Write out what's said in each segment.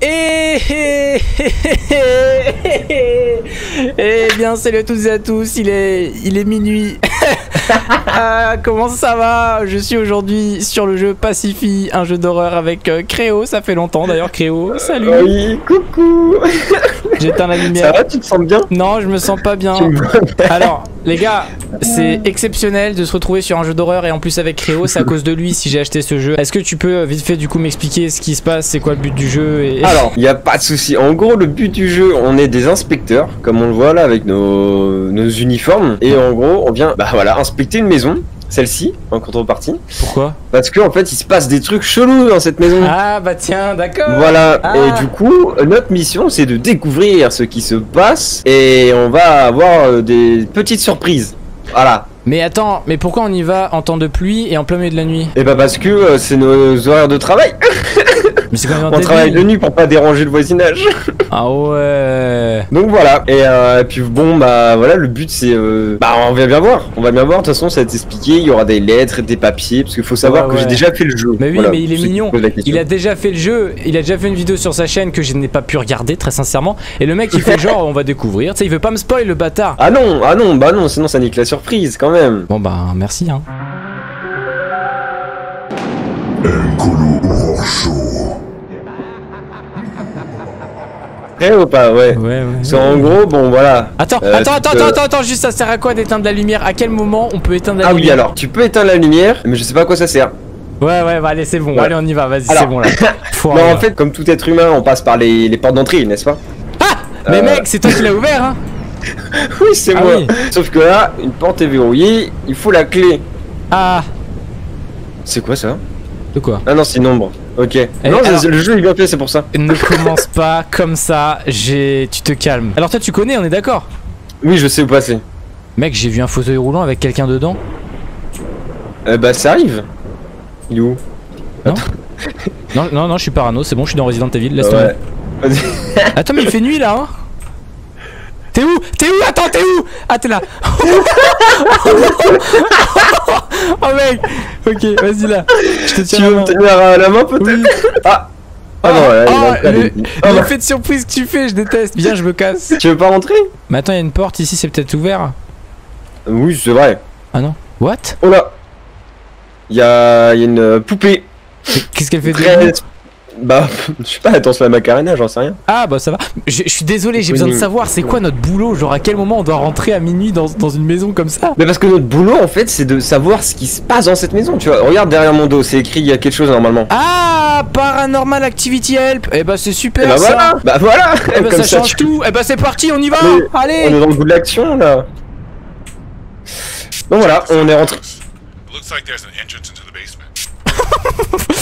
Et Eh bien, salut à toutes et à tous, il est, il est minuit. Ah, comment ça va Je suis aujourd'hui sur le jeu Pacify, un jeu d'horreur avec euh, Créo, ça fait longtemps d'ailleurs Créo, salut Oui, coucou J'éteins la Ça lumière. va, tu te sens bien Non, je me sens pas bien Alors, les gars, c'est exceptionnel de se retrouver sur un jeu d'horreur et en plus avec Créo, c'est à cause de lui si j'ai acheté ce jeu. Est-ce que tu peux euh, vite fait du coup m'expliquer ce qui se passe, c'est quoi le but du jeu et... Alors, il n'y a pas de souci. En gros, le but du jeu, on est des inspecteurs, comme on le voit là avec nos, nos uniformes. Et en gros, on vient bah voilà, inspecter une maison, celle-ci, en contrepartie. Pourquoi Parce qu'en fait, il se passe des trucs chelous dans cette maison. Ah bah tiens, d'accord. Voilà, Ah. et du coup, notre mission c'est de découvrir ce qui se passe et on va avoir euh, des petites surprises. Voilà. Mais attends, mais pourquoi on y va en temps de pluie et en plein milieu de la nuit? Et bah parce que euh, c'est nos horaires de travail. Mais c'est quand même un On travaille de nuit pour pas déranger le voisinage. Ah ouais. Donc voilà. Et, euh, et puis bon bah voilà, le but c'est euh, bah on va bien voir. On va bien voir. De toute façon, ça va être expliqué. Il y aura des lettres, des papiers, parce qu'il faut savoir Ouais, que j'ai déjà fait le jeu. Mais oui, Voilà, mais il est mignon. Il a déjà fait le jeu, il a déjà fait une vidéo sur sa chaîne que je n'ai pas pu regarder très sincèrement. Et le mec il fait genre on va découvrir, tu sais il veut pas me spoil le bâtard. Ah non, ah non, bah non, sinon ça nique la surprise quand même. Bon bah merci hein. Prêt ou pas Ouais. Ouais ouais. Qu'en gros, bon voilà. Attends, Euh, attends, attends, peux- attends, attends, juste ça sert à quoi d'éteindre la lumière? À quel moment on peut éteindre la Ah oui, lumière? alors, tu peux éteindre la lumière, mais je sais pas à quoi ça sert. Ouais ouais, bah allez c'est bon, Ouais. allez on y va, vas-y c'est bon là. Faut non, en fait, comme tout être humain, on passe par les, les portes d'entrée, n'est-ce pas? Ah Mais Euh. mec, c'est toi qui l'as ouvert hein Oui, c'est Ah moi. oui. Sauf que là, une porte est verrouillée, il faut la clé. Ah C'est quoi ça? De quoi? Ah non, c'est une ombre. Ok. non, alors- le jeu est bien fait, c'est pour ça. Ne commence pas comme ça, j'ai. Tu te calmes. Alors toi tu connais, on est d'accord Oui, je sais où passer. Mec, j'ai vu un fauteuil roulant avec quelqu'un dedans. Euh, bah, ça arrive. Il est où? Non, non, non, je suis parano, c'est bon, je suis dans Resident Evil, laisse Ouais. tomber. Attends, mais il fait nuit là, hein T'es où? T'es où? Attends, t'es où? Ah, t'es là Oh mec Ok, vas-y là, je te Tu tiens la veux main. me tenir à la main, peut-être? Oui. Ah Ah non, là, il Ah, va pas le, aller. Ah, bah. l'effet de surprise que tu fais, je déteste. Viens, je me casse. Tu veux pas rentrer? Mais attends, il y a une porte ici, c'est peut-être ouvert. Oui, c'est vrai. Ah non What? Oh là Il y a, y a une poupée. Qu'est-ce qu'elle fait Très... Bah, je sais pas, attention à la macarena, j'en sais rien. Ah bah ça va. Je, je suis désolé, j'ai Oui, besoin de savoir c'est quoi notre boulot. Genre à quel moment on doit rentrer à minuit dans, dans une maison comme ça? Mais parce que notre boulot, en fait, c'est de savoir ce qui se passe dans cette maison, tu vois. Regarde derrière mon dos, c'est écrit, il y a quelque chose normalement. Ah Paranormal Activity Help Eh bah c'est super Et bah ça voilà Bah voilà Eh bah Comme ça change tu- tout Eh bah c'est parti, on y va Mais On Allez est dans le goût de l'action, là. Donc voilà, on est rentré. Looks like there's an entrance into the basement.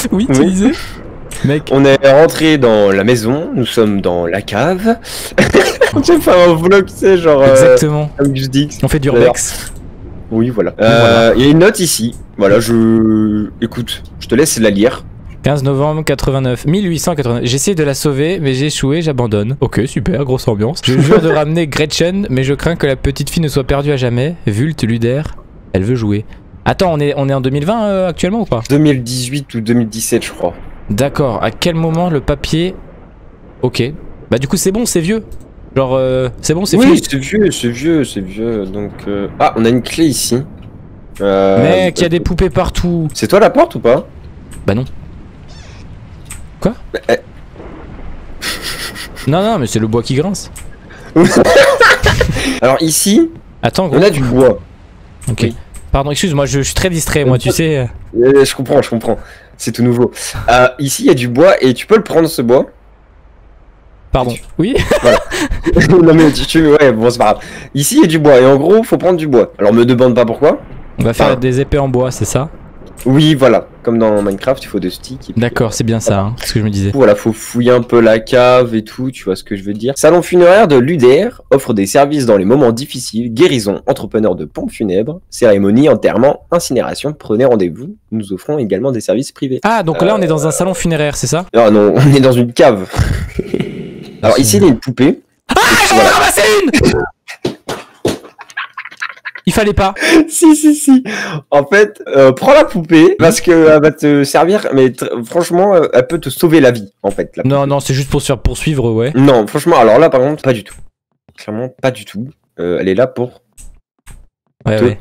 Oui, tu Oui. disais Mec, On est rentré dans la maison, nous sommes dans la cave. on faire un vlog, tu sais, genre... euh, exactement. Comme je dis. On fait du urbex. Oui, voilà. Euh, Il y a une note ici. Voilà, je... Écoute, je te laisse la lire. 15 novembre 89. 1889. J'essaie de la sauver, mais j'ai échoué, j'abandonne. Ok, super, grosse ambiance. Je jure de ramener Gretchen, mais je crains que la petite fille ne soit perdue à jamais. Vult, Luder, elle veut jouer. Attends, on est, on est en 2020 euh, actuellement ou pas? 2018 ou 2017, je crois. D'accord, à quel moment le papier. Ok. Bah, du coup, c'est bon, c'est vieux. Genre, euh, c'est bon, c'est Oui, c'est vieux, c'est vieux, c'est vieux. Donc... euh, Ah, on a une clé ici. Euh, Mec, il y a des poupées partout. C'est toi la porte ou pas? Bah, non. Quoi? Eh. Non, non, mais c'est le bois qui grince. Alors ici, Attends, gros. on a du bois. Ok. oui. Pardon, excuse-moi, je, je suis très distrait, moi, tu sais. Euh, je comprends, je comprends. C'est tout nouveau. Euh, ici, il y a du bois et tu peux le prendre ce bois. Pardon. Oui non mais tu, tu- ouais, bon c'est pas grave. Ici, il y a du bois et en gros, faut prendre du bois. Alors me demande pas pourquoi. On va faire des épées en bois, c'est ça? Oui, voilà. Comme dans Minecraft, il faut des sticks. D'accord, c'est bien ça, hein, c'est ce que je me disais. Voilà, faut fouiller un peu la cave et tout, tu vois ce que je veux dire. Salon funéraire de Luder offre des services dans les moments difficiles, guérison, entrepreneur de pompes funèbres, cérémonie, enterrement, incinération. Prenez rendez-vous. Nous offrons également des services privés. Ah, donc là, on est dans un salon funéraire, c'est ça? Ah non, on est dans une cave. Alors ici, il y a une poupée. Ah, j'en ai ramassé une Il fallait pas. si, si, si. En fait, euh, prends la poupée parce que elle va te servir, mais franchement, euh, elle peut te sauver la vie, en fait. Non, non, c'est juste pour se faire poursuivre, ouais. Non, franchement, alors là, par contre, pas du tout. Clairement, pas du tout. Euh, elle est là pour Ouais, te ouais.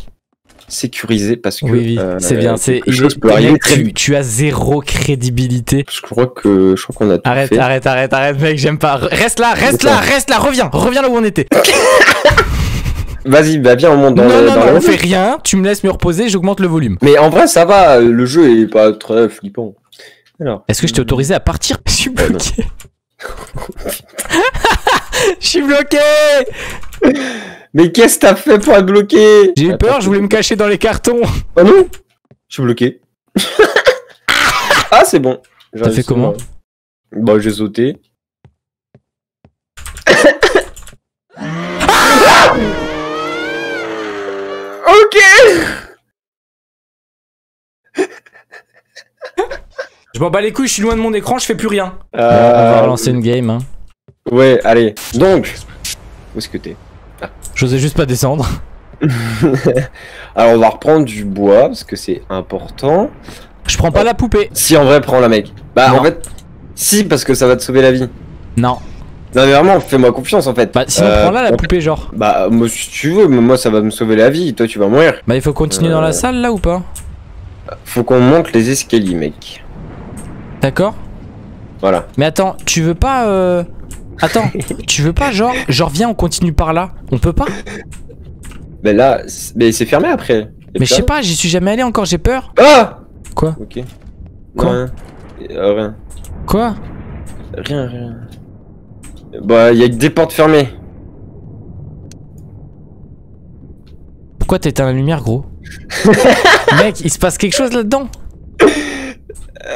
sécuriser parce que. Oui, oui, euh, c'est bien. C'est, tu, tu as zéro crédibilité. Je crois que je crois qu'on a tout Arrête, fait. arrête, arrête, arrête, mec, j'aime pas. Reste là, reste là, reste là, reviens, reviens là où on était. Vas-y, bah viens, on monte dans non, le. non, dans non, le- on fait rien, tu me laisses me reposer, j'augmente le volume. Mais en vrai, ça va. euh, Le jeu est pas très flippant. Alors. Est-ce que je t'ai autorisé à partir? Je suis Ah, non. bloqué. Je suis bloqué Mais qu'est-ce que t'as fait pour être bloqué? J'ai eu Attends, peur, je voulais me cacher dans les cartons. Oh non? Je suis bloqué. ah, c'est bon. J'ai T'as fait comment? Bah, j'ai sauté. Je m'en bats les couilles, je suis loin de mon écran, je fais plus rien. Euh, on va relancer une game. Hein. Ouais, allez. Donc, où est-ce que t'es? J'osais juste pas descendre. Alors, on va reprendre du bois parce que c'est important. Je prends pas la poupée. Si en vrai, prends la mec. Bah, Non. en fait, si parce que ça va te sauver la vie. Non. Non, mais vraiment, fais-moi confiance en fait. Bah sinon Euh, prends là la on- poupée genre. Bah, moi, si tu veux, mais moi, ça va me sauver la vie. Toi, tu vas mourir. Bah il faut continuer dans Euh. la salle là ou pas? Faut qu'on monte les escaliers, mec. D'accord Voilà. Mais attends, tu veux pas euh... Attends, tu veux pas genre genre viens on continue par là On peut pas Mais là, mais c'est fermé après. Mais je sais pas, j'y suis jamais allé encore, j'ai peur. Ah Quoi Ok. Quoi Non, euh, rien. Quoi Rien, rien. Bah, il y a que des portes fermées. Pourquoi t'éteins la lumière gros Mec, il se passe quelque chose là-dedans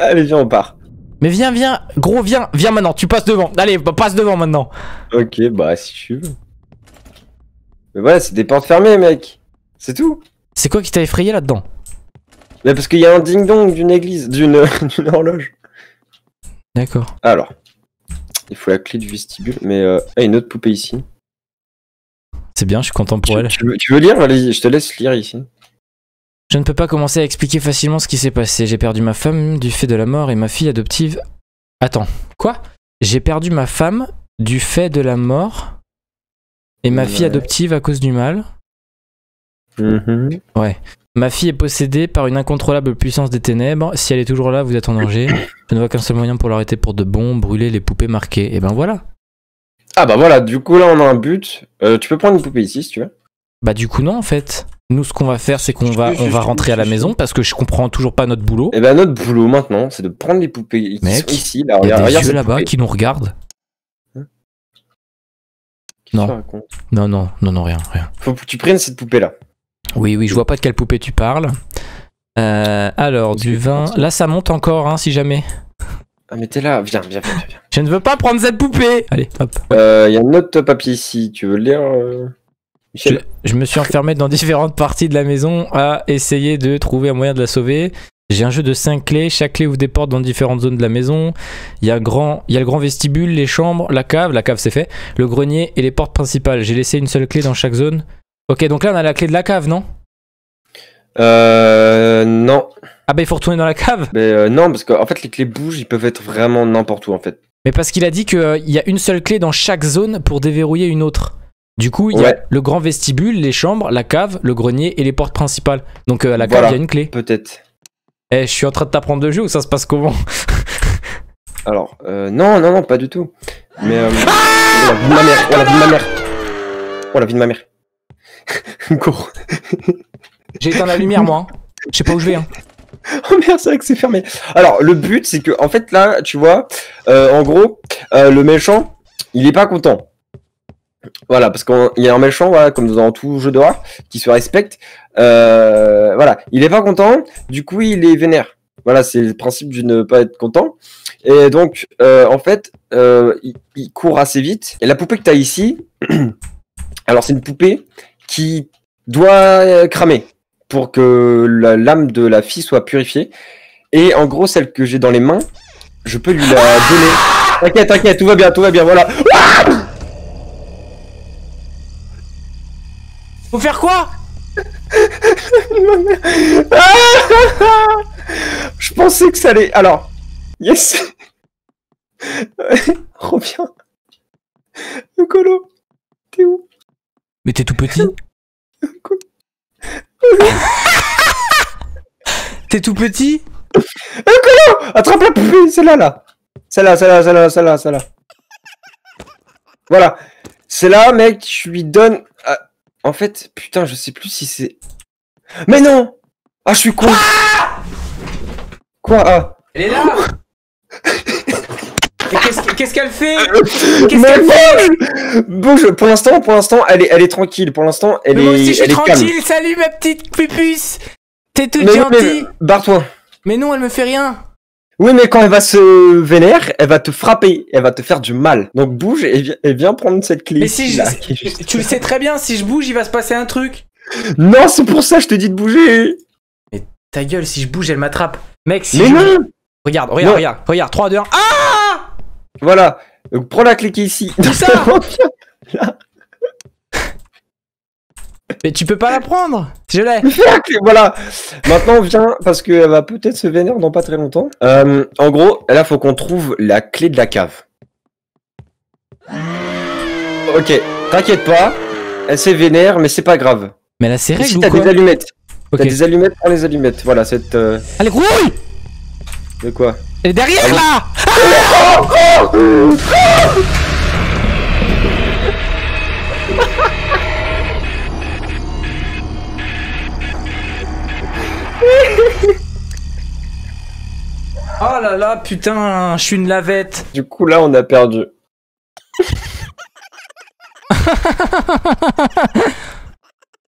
Allez, viens, on part. Mais viens, viens, gros, viens, viens maintenant, tu passes devant. Allez, bah, passe devant maintenant. Ok, bah, si tu veux. Mais voilà, c'est des portes fermées, mec. C'est tout. C'est quoi qui t'a effrayé là-dedans? Mais parce qu'il y a un ding-dong d'une église, d'une horloge. D'accord. Alors, il faut la clé du vestibule, mais euh, ah, une autre poupée ici. C'est bien, je suis content pour Tu, elle. tu veux, tu veux lire? Allez, je te laisse lire ici. Je ne peux pas commencer à expliquer facilement ce qui s'est passé. J'ai perdu ma femme du fait de la mort et ma fille adoptive. Attends, quoi? J'ai perdu ma femme du fait de la mort et ma fille Ouais. adoptive à cause du mal. Mhm. Ma fille est possédée par une incontrôlable puissance des ténèbres. Si elle est toujours là, vous êtes en danger. Je ne vois qu'un seul moyen pour l'arrêter pour de bon, brûler les poupées marquées. Et ben voilà. Ah bah voilà, du coup là on a un but. Euh, tu peux prendre une poupée ici si tu veux. Bah du coup non en fait. Nous ce qu'on va faire c'est qu'on va on rentrer à la maison parce que je comprends toujours pas notre boulot. Et ben notre boulot maintenant, c'est de prendre les poupées qui Mec, sont ici. Là, Il y a regarde, des yeux là-bas qui nous regardent. Que Non. Non non non non rien rien. Faut que tu prennes cette poupée là. Oui oui je vois pas de quelle poupée tu parles. Euh, alors du vin. Là ça monte encore hein si jamais. Ah mais t'es là, viens, viens, viens, viens. Je ne veux pas prendre cette poupée. Allez hop. Il y a un autre papier ici, tu veux le lire euh, Je, Michel je me suis enfermé dans différentes parties de la maison à essayer de trouver un moyen de la sauver. J'ai un jeu de 5 clés, chaque clé ouvre des portes dans différentes zones de la maison. Il y, a un grand, il y a le grand vestibule, les chambres, la cave, la cave c'est fait, le grenier et les portes principales. J'ai laissé une seule clé dans chaque zone. Ok, donc là on a la clé de la cave, non? Euh... Non. Ah bah il faut retourner dans la cave Mais euh, non, parce qu'en fait les clés bougent, ils peuvent être vraiment n'importe où en fait. Mais parce qu'il a dit qu'il y a une seule clé dans chaque zone pour déverrouiller une autre. Du coup, il y a le grand vestibule, les chambres, la cave, le grenier et les portes principales. Donc euh, à la cave, il Voilà. y a une clé. Peut-être. Eh, je suis en train de t'apprendre le jeu ou ça se passe comment? Alors, euh, non, non, non, pas du tout. Mais euh... oh, la vie de ma mère, oh la vie de ma mère. Oh la vie de ma mère. Cours. J'ai éteint la lumière, moi. hein. Je sais pas où je vais. hein. Oh merde, c'est vrai que c'est fermé. Alors, le but, c'est que, en fait, là, tu vois, euh, en gros, euh, le méchant, il est pas content. Voilà, parce qu'il y a un méchant, voilà, comme dans tout jeu d'horreur, qui se respecte. Euh, voilà, il est pas content, du coup, il est vénère. Voilà, c'est le principe du ne pas être content. Et donc, euh, en fait, euh, il, il court assez vite. Et la poupée que tu as ici, alors c'est une poupée qui doit cramer pour que l'âme de la fille soit purifiée. Et en gros, celle que j'ai dans les mains, je peux lui la donner. T'inquiète, t'inquiète, tout va bien, tout va bien, voilà. Faut faire quoi? Ah Je pensais que ça allait. Alors, yes. Reviens. Le colo. T'es où? Mais t'es tout petit T'es tout petit? Attrape la poupée, celle-là, là. Celle-là, celle-là, celle-là, celle-là, celle-là. Voilà. Celle-là, mec, je lui donne. En fait, putain, je sais plus si c'est. Mais non! Ah, je suis con! Quoi? Ah! Elle est là! Qu'est-ce qu'elle fait? Qu'est-ce qu'elle fait? bouge Bouge Pour l'instant, pour l'instant, elle est, elle est tranquille. Pour l'instant, elle Mais est, aussi je suis elle est calme. tranquille, salut ma petite pupuce. T'es toute Mais, gentille. barre-toi. Mais non, elle me fait rien Oui, mais quand elle va se vénère, elle va te frapper, elle va te faire du mal. Donc bouge et viens, et viens prendre cette clé. Mais si je... là, juste- Tu le sais très bien, si je bouge, il va se passer un truc Non, c'est pour ça que je te dis de bouger. Ta gueule, si je bouge, elle m'attrape Mec, si mais je... non Regarde, regarde, Non. regarde, regarde, 3, 2, 1 Ah Voilà. Donc, prends la clé qui est ici. Ça Mais tu peux pas la prendre Je l'ai voilà. Maintenant, viens, parce qu'elle va peut-être se vénère dans pas très longtemps. Euh, en gros, là, faut qu'on trouve la clé de la cave. Ok, t'inquiète pas. Elle s'est vénère, mais c'est pas grave. Mais là, c'est règle Ici, t'as des allumettes. T'as des allumettes, prends les allumettes. Voilà, cette... euh, Allez, grouille De quoi Elle est derrière, là Oh là là, putain, je suis une lavette. Du coup, là, on a perdu.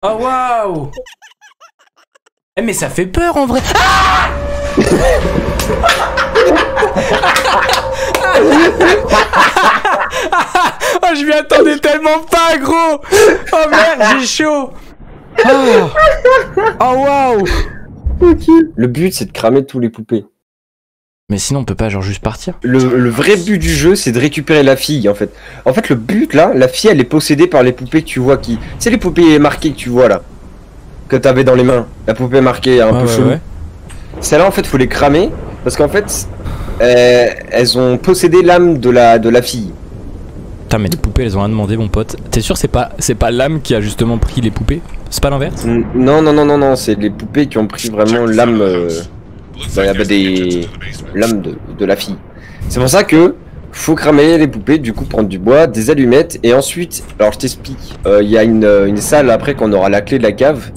Oh waouh. Eh mais ça fait peur en vrai. Ah Oh je m'y attendais tellement pas gros. Oh merde j'ai chaud. Oh Oh waouh Le but, c'est de cramer tous les poupées. Mais sinon on peut pas genre juste partir Le, le vrai but du jeu, c'est de récupérer la fille, en fait. En fait, le but, là, la fille, elle est possédée par les poupées que tu vois qui... C'est les poupées marquées que tu vois, là. Que t'avais dans les mains. La poupée marquée un Ouais, peu ouais, chelou. ouais. Celle-là, en fait, faut les cramer. Parce qu'en fait, euh, elles ont possédé l'âme de la, de la fille. Putain mais les poupées elles ont rien demandé mon pote T'es sûr c'est pas c'est pas l'âme qui a justement pris les poupées? C'est pas l'inverse? Non, non, non, non, non, c'est les poupées qui ont pris vraiment l'âme... euh, bah, there's des- l'âme de, de la fille. C'est pour ça que faut cramer les poupées, du coup prendre du bois, des allumettes, et ensuite, alors je t'explique, Euh, il y a une, euh, une salle après qu'on aura la clé de la cave,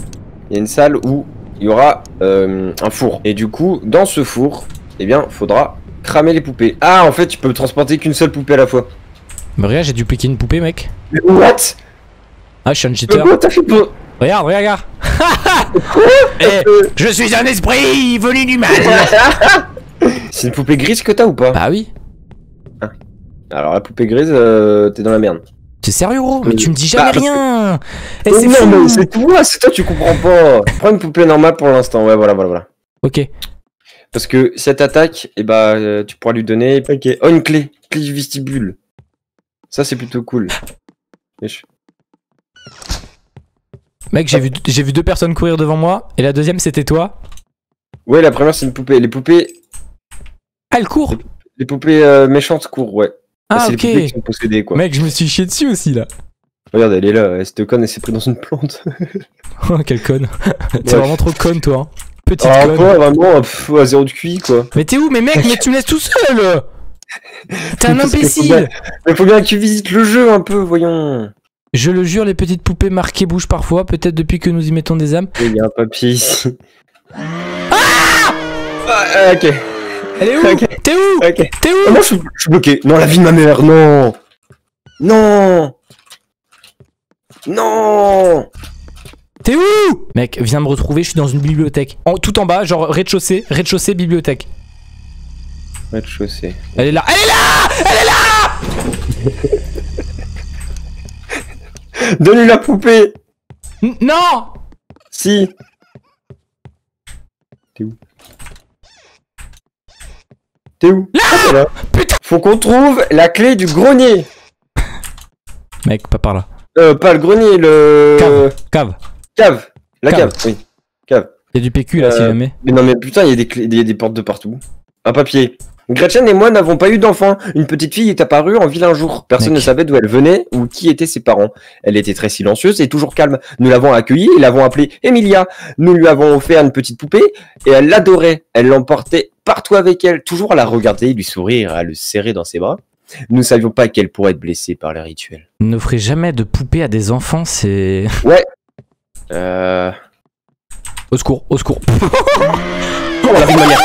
il y a une salle où il y aura un four. Et du coup, dans ce four, eh bien, faudra cramer les poupées. Ah, en fait, tu peux transporter qu'une seule poupée à la fois. Mais regarde j'ai dupliqué une poupée mec Mais what? Ah je suis un cheater Comment t'as fait pour... Regarde regarde Eh, Je suis un esprit venu du mal C'est une poupée grise que t'as ou pas? Bah oui Alors la poupée grise, euh, t'es dans la merde. T'es sérieux gros? Mais tu me dis jamais bah, rien Eh c'est non, mais c'est toi, c'est toi, tu comprends pas. Prends une poupée normale pour l'instant, ouais, voilà, voilà, voilà. Ok Parce que cette attaque, eh bah, euh, tu pourras lui donner. Ok. Oh, une clé. Clé du vestibule. Ça, c'est plutôt cool. Mec j'ai vu, j'ai vu deux personnes courir devant moi Et la deuxième c'était toi Ouais, la première, c'est une poupée. Les poupées, Ah elle court les poupées euh, méchantes courent, ouais. Ah ok les poupées qui sont possédées, quoi. Mec je me suis chié dessus aussi là Regarde, elle est là. Elle se conne, elle s'est pris dans une plante. Oh quel conne T'es Ouais. vraiment trop conne toi hein. Petite Ah, conne quoi, vraiment, pff, à zéro de QI, quoi. Mais t'es où Mais mec mais tu me laisses tout seul T'es un imbécile Mais faut bien que tu visites le jeu un peu, voyons. Je le jure les petites poupées marquées bougent parfois Peut-être depuis que nous y mettons des âmes Il y a un papier ici. Ah, ok, Elle est où. T'es où. T'es Oh où non, je suis, je suis bloqué. Non, la vie de ma mère, non. Non. Non. T'es où Mec, viens me retrouver, je suis dans une bibliothèque. En, tout en bas, genre rez-de-chaussée, rez-de-chaussée, bibliothèque. Rez-de-chaussée. Elle est là, elle est là Donne-lui la poupée. N- Non Si. T'es où? T'es où? Là Ah, là. Putain Faut qu'on trouve la clé du grenier. Mec, pas par là. Euh, pas le grenier, le Cave. Cave. cave. La Cave. cave, oui. Cave. Il y a du PQ là si Euh, jamais. Mais non, mais putain, il y a des, clés- y a des portes de partout. Un papier. Gretchen et moi n'avons pas eu d'enfant. Une petite fille est apparue en ville un jour. Personne Mec. ne savait d'où elle venait ou qui étaient ses parents. Elle était très silencieuse et toujours calme. Nous l'avons accueillie et l'avons appelée Emilia. Nous lui avons offert une petite poupée et elle l'adorait. Elle l'emportait partout avec elle, toujours à la regarder, lui sourire, à le serrer dans ses bras. Nous ne savions pas qu'elle pourrait être blessée par le rituel. N'offrez jamais de poupée à des enfants, c'est. Euh... Au secours, au secours. Oh, la vie de ma mère.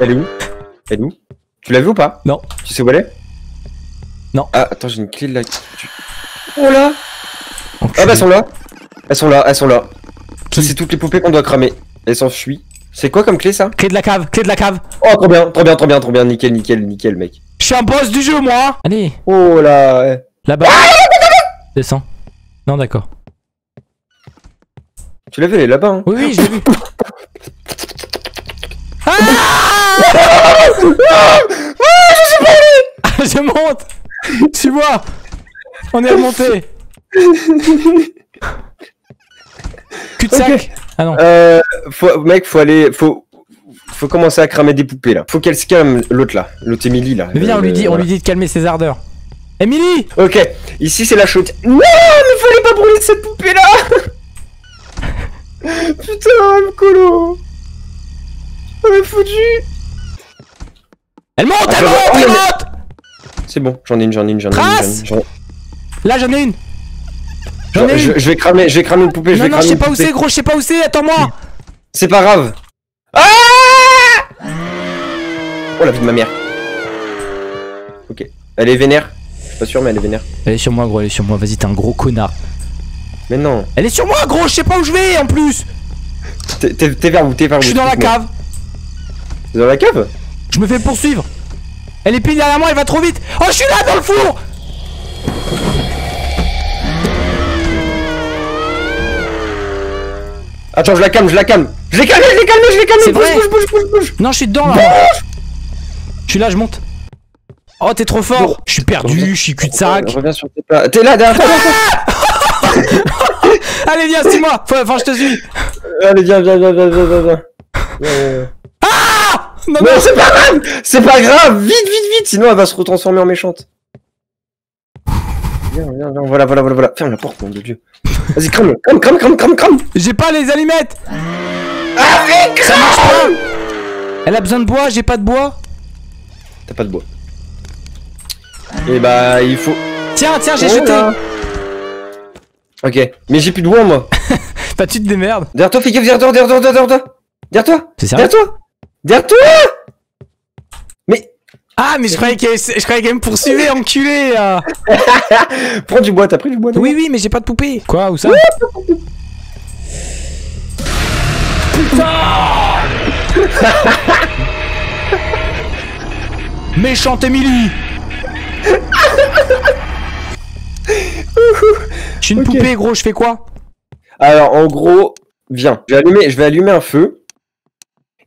Elle est où? Elle est où Tu l'as vu ou pas Non. Tu sais où elle est Non. Ah, attends, j'ai une clé de la... tu- Oh là Ah bah elles sont là Elles sont là, elles sont là. Qui Ça c'est toutes les poupées qu'on doit cramer. Elles s'enfuient. C'est quoi comme clé ça Clé de la cave, clé de la cave. Oh trop bien, trop bien, trop bien, trop bien, nickel, nickel, nickel mec. Je suis un boss du jeu, moi. Allez, Oh là ouais. là-bas. Descends. Non, d'accord. Tu l'as vu, elle est là-bas hein Oui, oui, je l'ai vu. Ah je monte Suis-moi On est remonté Cul-de-sac Ah non. Euh, faut, mec, faut aller, faut, faut commencer à cramer des poupées là. Faut qu'elle se calme, l'autre là, l'autre Emily là. Mais viens, on Euh, lui dit, on voilà. lui dit de calmer ses ardeurs. Emily Ok, ici c'est la chute. Non, mais fallait pas brûler cette poupée là Putain, le colo On est foutu Elle monte, Ah, elle monte, elle monte. C'est bon, j'en ai une, j'en ai une, j'en ai une. Là, j'en ai une. J'en- ai une. je vais cramer, je vais cramer une poupée, je Non, non, je sais pas où c'est, gros, je sais pas où c'est, attends-moi. C'est pas grave. Ah Oh la vie de ma mère. Ok, elle est vénère. Je suis pas sûr, mais elle est vénère. Elle est sur moi, gros, elle est sur moi, vas-y, t'es un gros connard. Mais non. Elle est sur moi, gros, je sais pas où je vais, en plus. T'es- vers où? T'es vers où? Je suis dans la cave. T'es dans la cave? Je me fais poursuivre Elle est pile derrière moi, elle va trop vite Oh, je suis là, dans le four Attends, je la calme, je la calme. Je l'ai calmé, je l'ai calmé, je l'ai calmé. Bouge, bouge, bouge, bouge, bouge. Non, je suis dedans, là. Je suis là, je monte Oh, t'es trop fort Je suis perdu, je suis cul-de-sac Reviens sur tes pas. T'es là, derrière toi. Allez, viens, c'est moi Faut- Enfin, je te suis Allez, viens, viens, viens, viens, viens, viens, viens. Viens, viens, viens. Non, Non, non. c'est pas grave. C'est pas grave. Vite, vite, vite. Sinon, elle va se retransformer en méchante. Viens, viens, viens. Voilà, voilà, voilà, voilà. Ferme la porte, mon dieu. Vas-y, crame, crame, crame, crame, crame, crame. J'ai pas les allumettes. Mais crame. Elle a besoin de bois, j'ai pas de bois. T'as pas de bois. Et bah, il faut... Tiens, tiens, j'ai Oh jeté. Là. Ok, mais j'ai plus de bois, moi. Bah, tu te démerdes. Derrière toi, fais gaffe, derrière toi, derrière toi, derrière toi Derrière toi. C'est sérieux Derrière toi Derrière toi! Mais Ah, mais je croyais croyais qu'elle me poursuivait, enculé là. prends du bois, t'as pris du bois Oui, oui, mais j'ai pas de poupée. Quoi, où ça? Méchante Emily Je suis une poupée, gros, je fais quoi? Alors en gros, viens, je vais allumer, je vais allumer un feu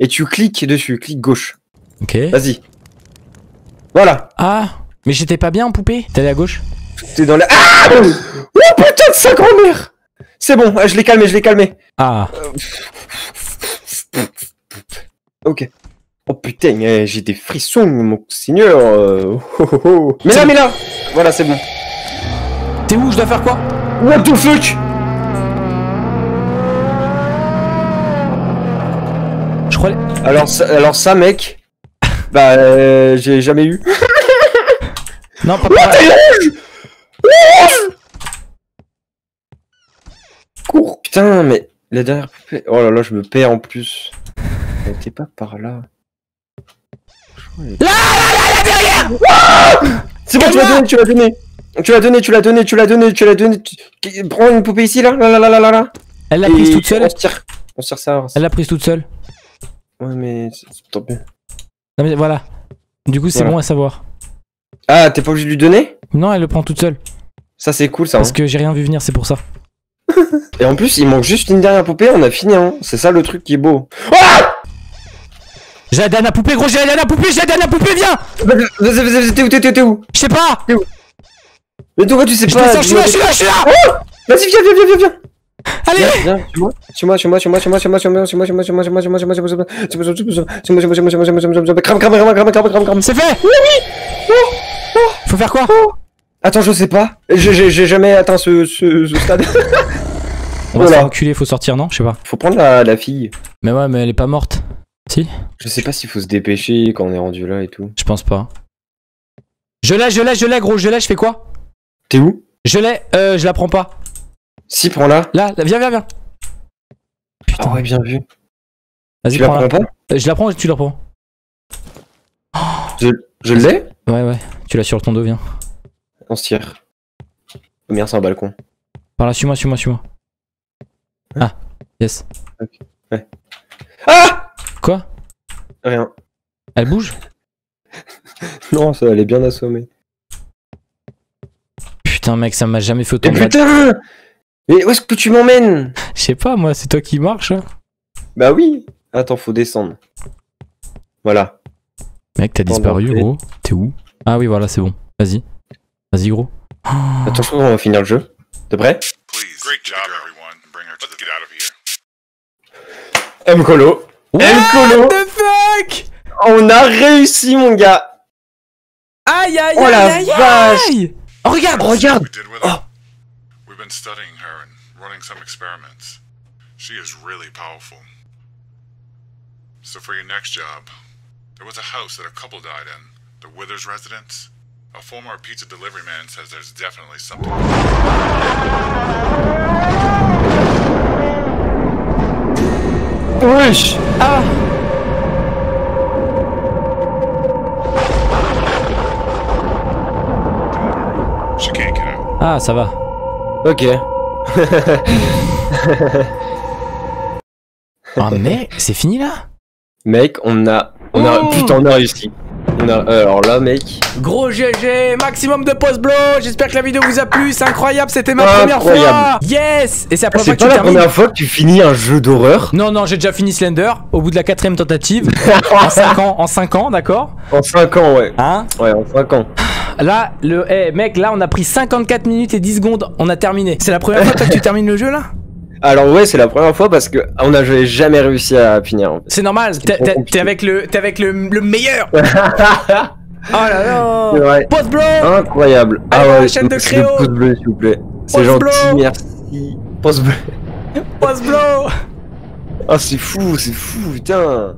et tu cliques dessus, clic gauche. Ok. Vas-y. Voilà. Ah, mais j'étais pas bien en poupée T'es allé à gauche T'es dans la. Ah Oh putain de sa grand-mère C'est bon, ah, je l'ai calmé, je l'ai calmé. Ah, Ok. Oh putain, eh, j'ai des frissons, mon seigneur. euh, oh, oh, oh. Mais là, mais là Voilà, c'est bon. t'es où Je dois faire quoi? What the fuck? Alors ça, alors ça, mec. Bah, euh, j'ai jamais eu. Non, pas par là. t'es rouge Rouge Cours Putain, mais la dernière poupée... Oh là là, je me perds en plus. Elle était pas par là. Là, là, là, là, derrière C'est bon, tu l'as donné, tu l'as donné Tu l'as donné, tu l'as donné, tu l'as donné, tu l'as donné. tu- Prends une poupée ici, là, là, là, là, là, là. Elle l'a prise toute seule On se tire, on se tire ça. Elle l'a prise toute seule Ouais, mais... tant pis. Non mais voilà. Du coup, c'est Voilà. bon à savoir. Ah, t'es pas obligé de lui donner? Non, elle le prend toute seule. Ça, c'est cool, ça. hein. Parce que j'ai rien vu venir, c'est pour ça. Et en plus, il manque juste une dernière poupée, on a fini, hein. C'est ça le truc qui est beau. Ah J'ai la dernière poupée, gros, j'ai la dernière poupée, j'ai la dernière poupée, viens Vas-y, vas-y, vas-y, T'es où, t'es où, t'es où? Je sais pas Mais toi, tu sais pas. je suis là, je suis là, je suis là Vas-y, viens, viens, viens, viens, viens. Allez suis moi, suis moi, crame, crame, crame, crame, crame, crame, crame. C'est fait Faut faire quoi Attends, je sais pas. J'ai- jamais atteint ce, ce, ce stade. On va Voilà. enculer, faut sortir, non Je sais pas. Faut prendre la, la fille. Mais ouais, mais elle est pas morte. Si Je sais pas s'il faut se dépêcher quand on est rendu là et tout. Je pense pas. Je l'ai, je l'ai, je l'ai, gros, je l'ai, je fais quoi T'es où Je l'ai, euh, je la prends pas. Si, prends-la. Là, là, viens, viens, viens. Putain, Ah ouais, bien vu. vas-y, la prends pas? Euh, Je la prends et tu la prends? Je l'ai? Ouais, ouais, tu l'as sur ton dos, viens. On se tire. Oh merde, c'est un balcon. Par là, suis-moi, suis-moi, suis-moi. Ah, yes. Ah Quoi? Rien. Elle bouge? Non, ça, elle est bien assommée. Putain, mec, ça m'a jamais fait autant de putain Mais où est-ce que tu m'emmènes Je sais pas, moi, c'est toi qui marche. hein. Bah oui Attends, faut descendre. Voilà. Mec, t'as disparu, gros. T'es où? Ah oui, voilà, c'est bon. Vas-y. Vas-y, gros. Attends, je crois qu'on va finir le jeu. T'es prêt? Of here. Mcolo. Mcolo the fuck? On a réussi, mon gars Aïe, aïe, Oh la aïe, aïe, vache aïe Oh, regarde Regarde. Oh. We've been studying her and running some experiments. She is really powerful. So for your next job, there was a house that a couple died in, the Withers residence. A former pizza delivery man says there's definitely something. Wesh Ah She can't get out. Ah, ça va. Ok. Ah, mais c'est fini là? Mec, on a... On a... Oh. Putain, on a réussi. On a... euh, Alors là, mec... Gros GG, maximum de post blow. J'espère que la vidéo vous a plu. C'est incroyable, c'était ma Incroyable. première fois. Yes Et c'est la première fois C'est que pas tu la termines. première fois que tu finis un jeu d'horreur Non, non, j'ai déjà fini Slender au bout de la quatrième tentative. en 5 ans, en 5 ans, d'accord? En 5 ans, ouais. Hein? Ouais, en 5 ans. Là, le. Eh, mec, là, on a pris 54 minutes et 10 secondes. On a terminé. C'est la première fois toi, que tu termines le jeu là? Alors ouais, c'est la première fois parce que on a jamais réussi à finir. en fait. C'est normal. T'es avec le, t'es avec le, le meilleur. Oh là là. Post blow. Incroyable. Allez, ah la ouais, chaîne de Créo. pouce bleu s'il vous plaît. C'est gentil, bleu. merci. Pouce bleu. Post blow. Ah c'est fou, c'est fou, putain.